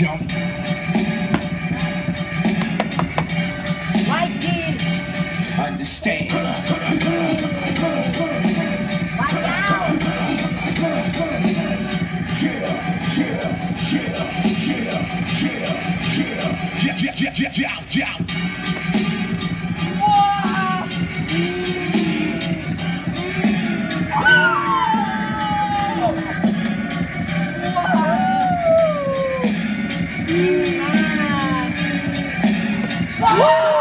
jump. White kid. Understand. Watch out. Yeah, yeah, yeah, yeah, yeah, yeah, yeah, yeah, yeah. Woo!